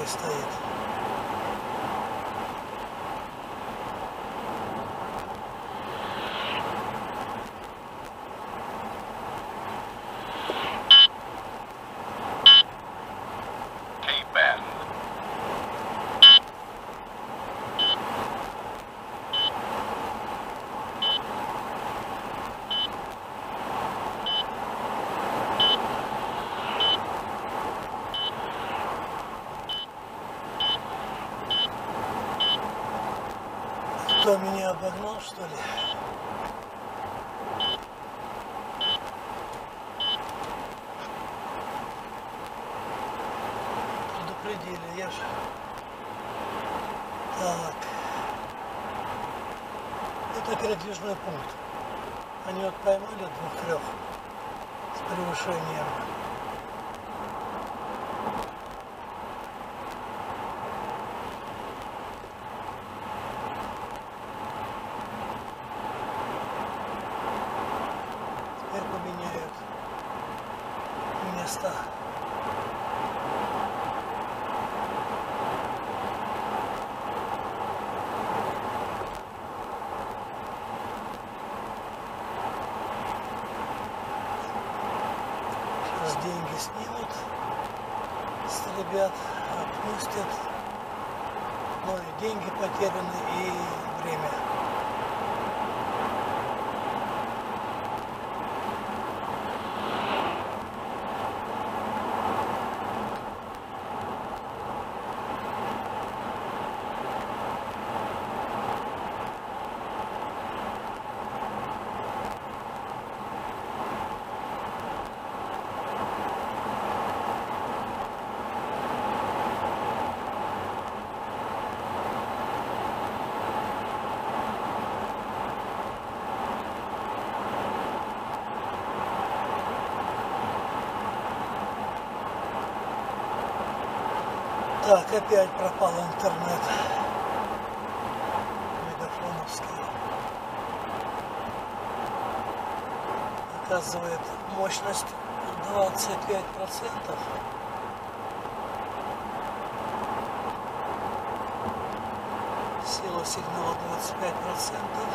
I stayed. Кто меня обогнал, что ли? Предупредили, я же... Так. Это передвижной пункт. Они вот поймали двух-трех с превышением Так, опять пропал интернет. Мегафоновский. Оказывает мощность 25 процентов. Сила сигнала 25 процентов.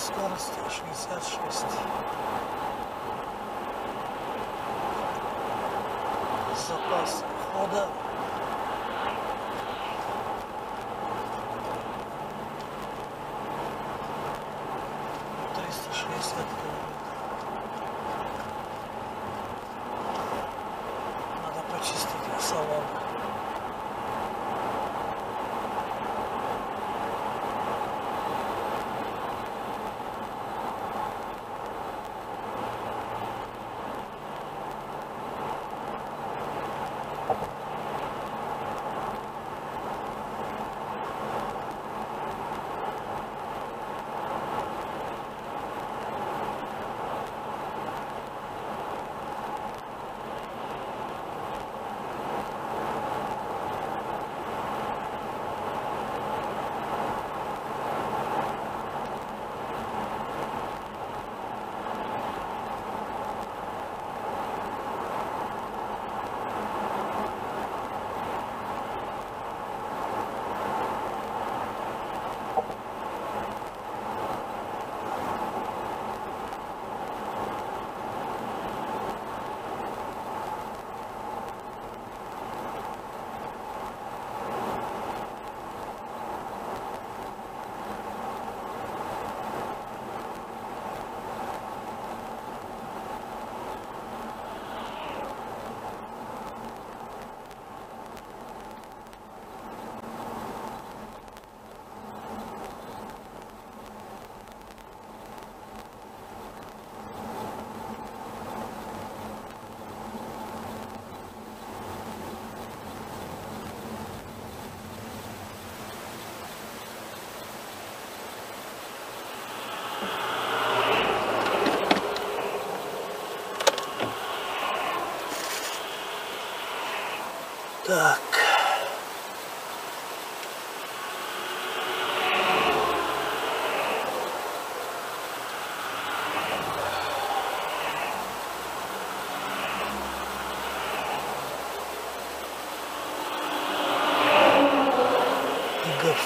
скорости 66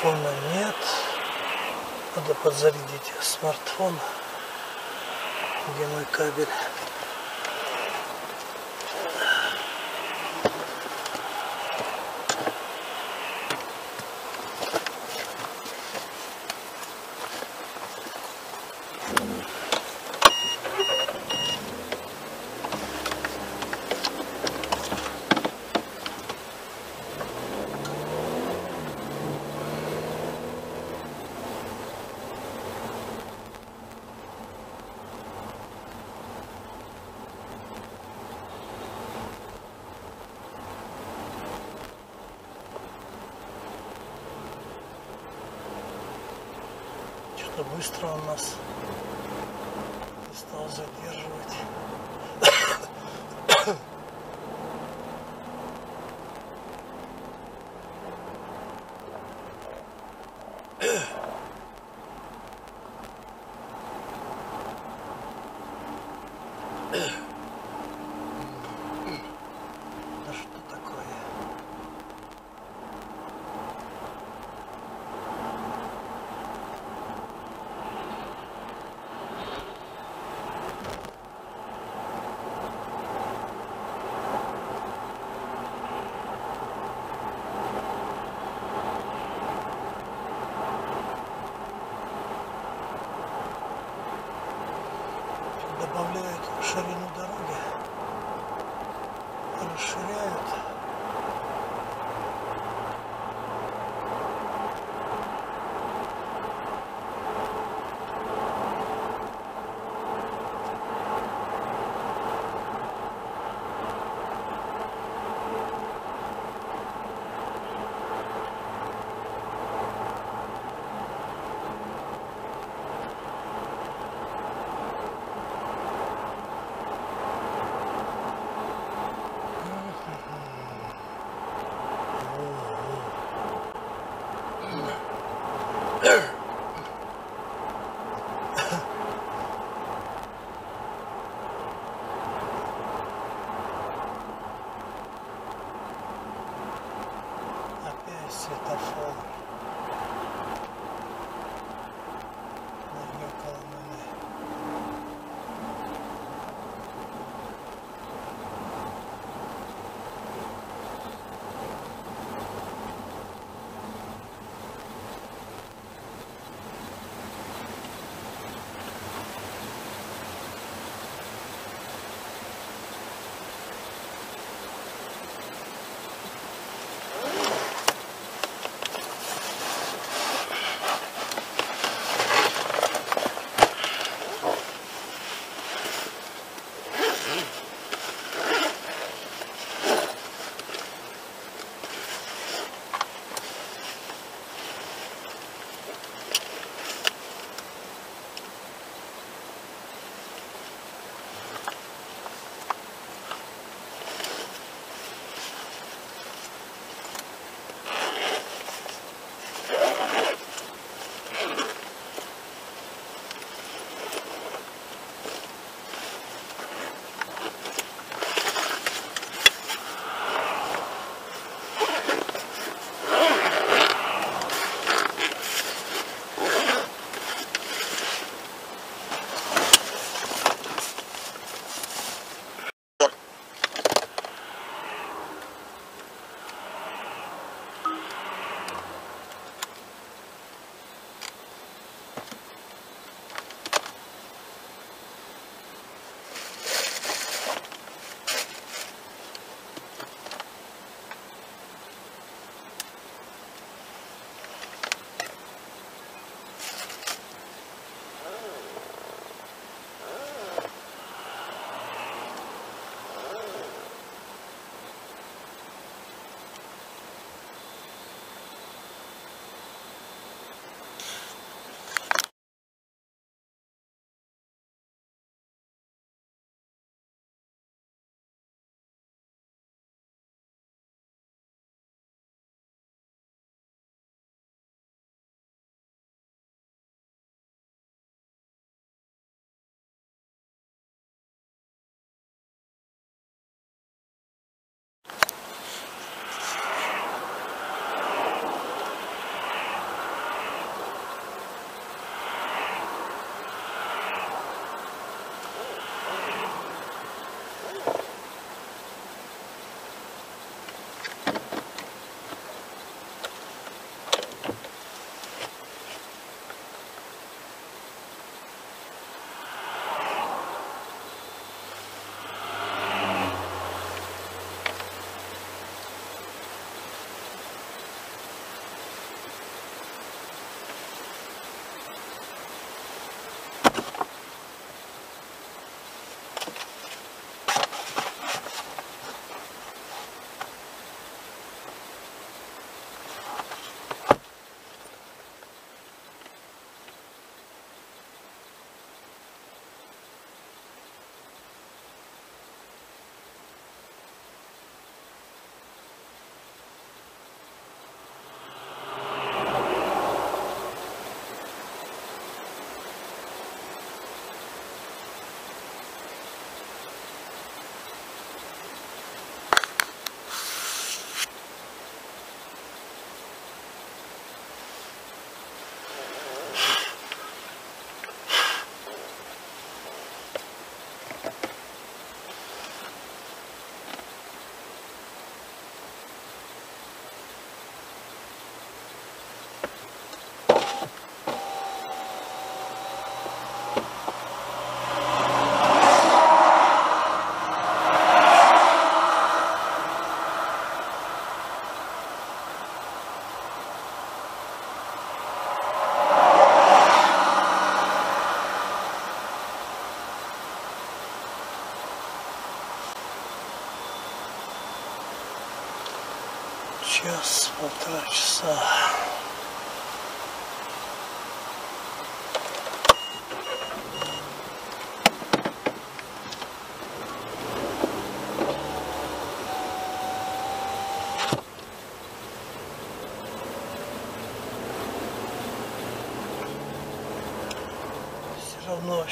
телефона нет. Надо подзарядить смартфон, где мой кабель.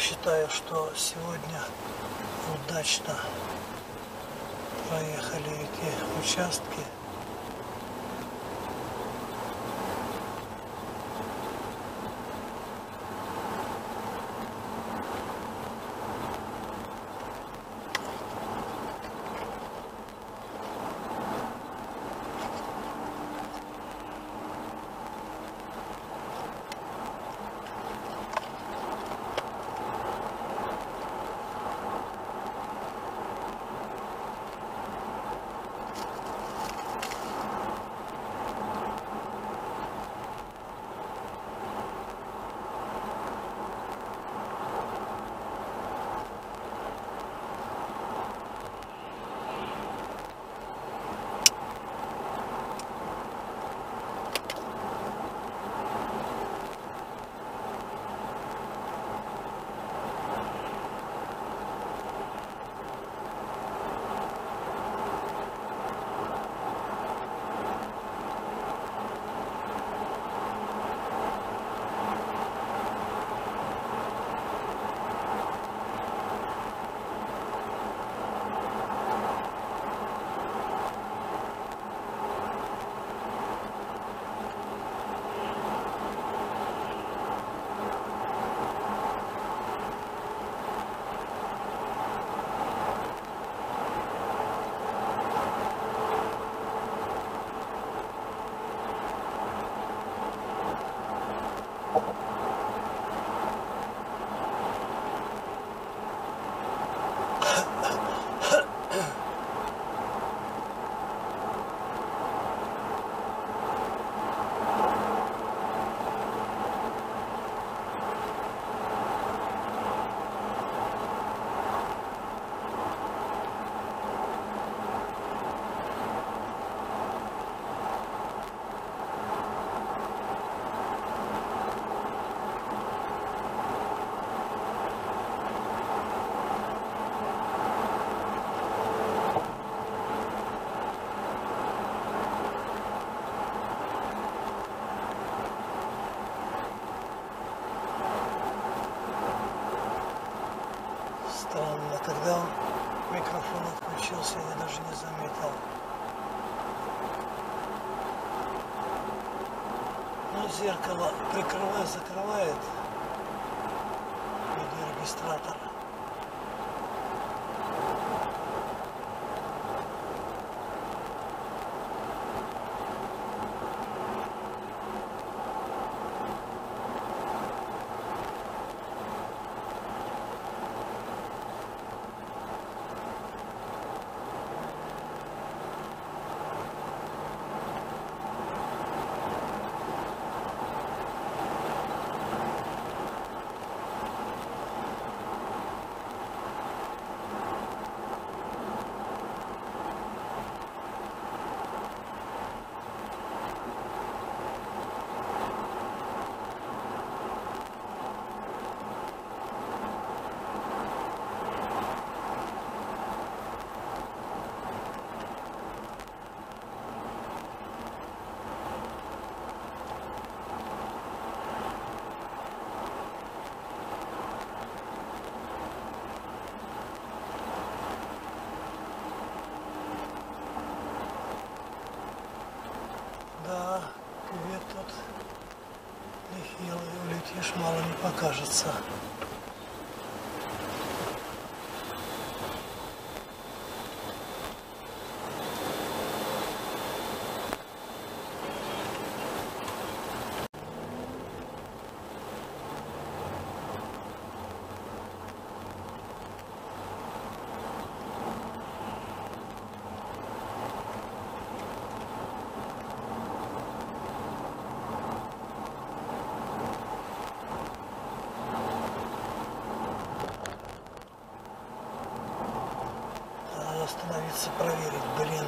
Считаю, что сегодня удачно проехали эти участки. Зеркало прикрывает, закрывает видеорегистратор. Мало не покажется. Надо остановиться, проверить, блин.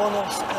Мегафоновского нет.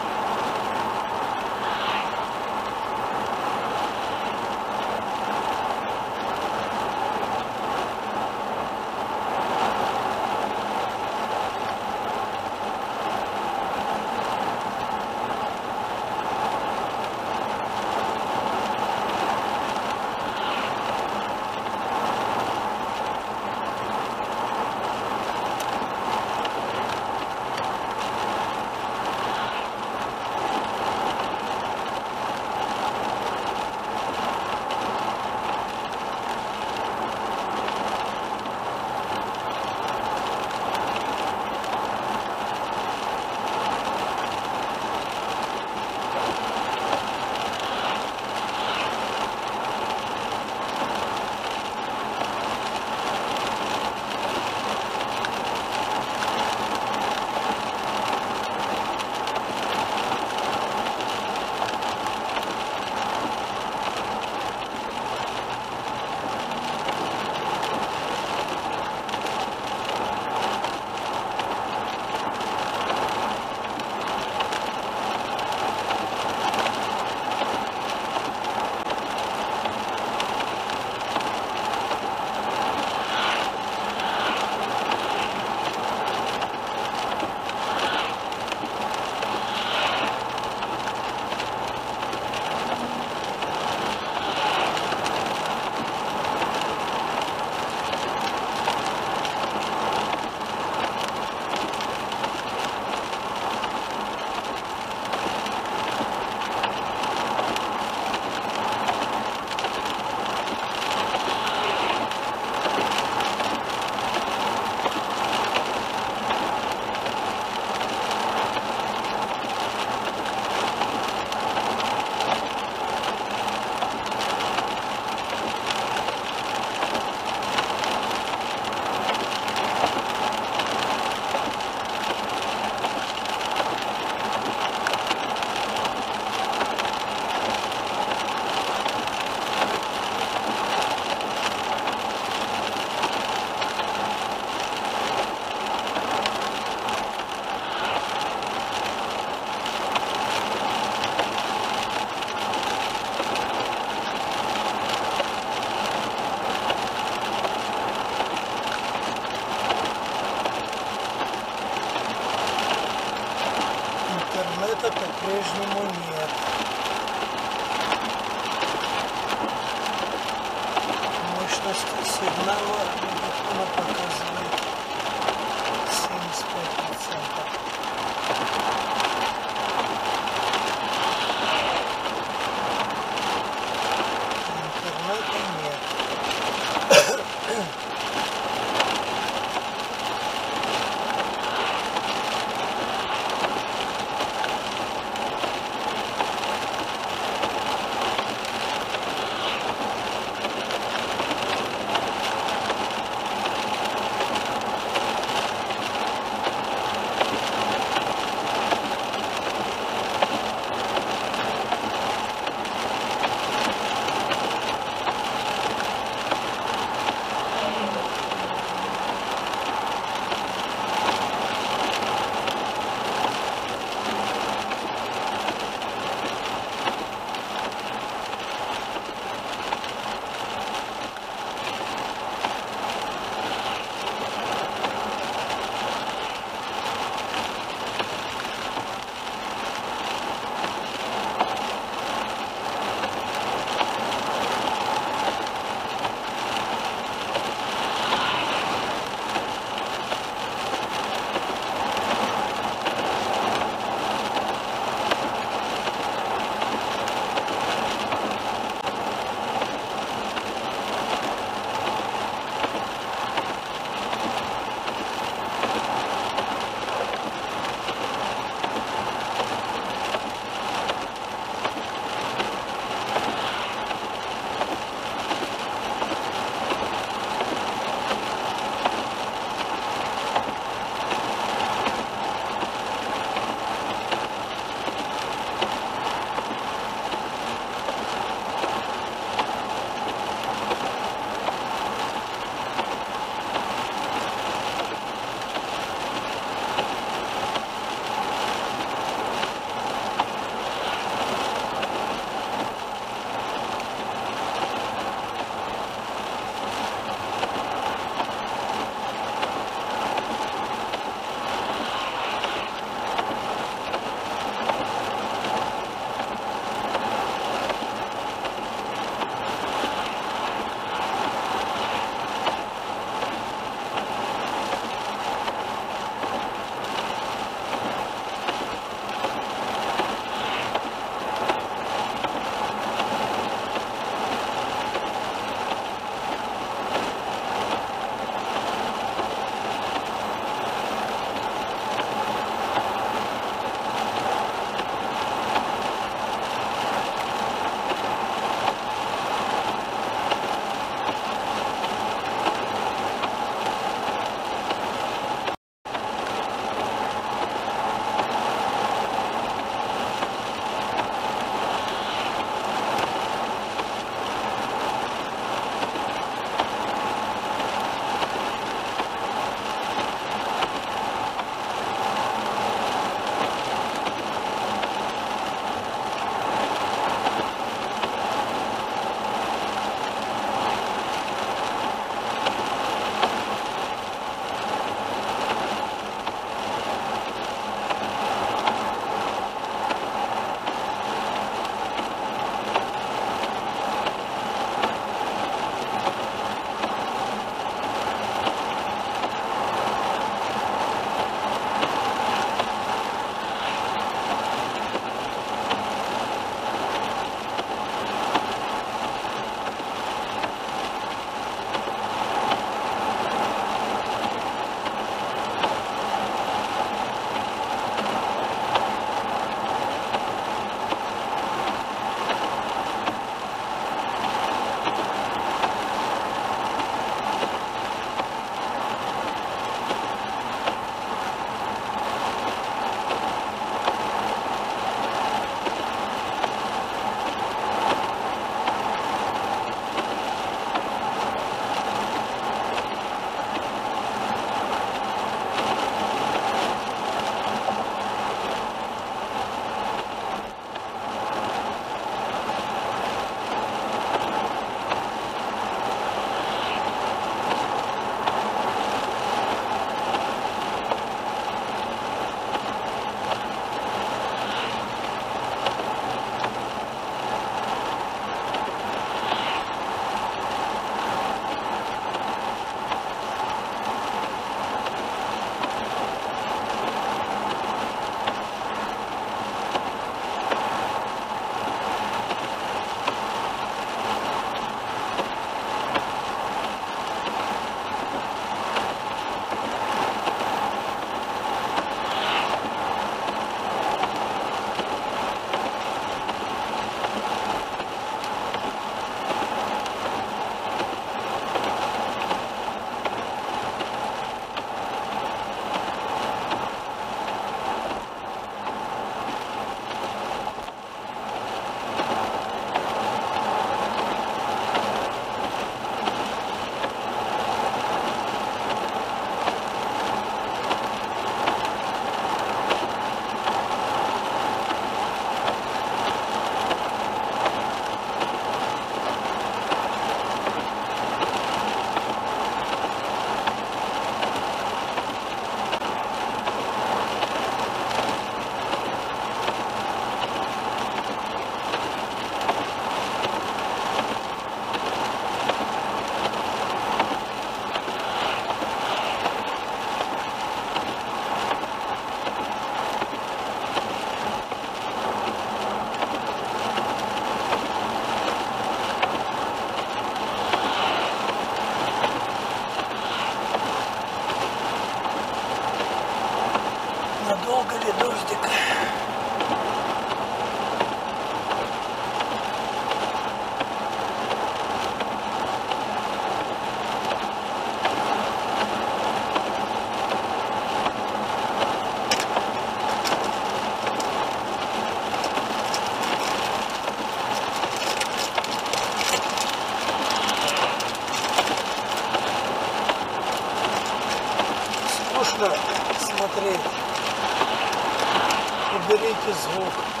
Kopf hoch.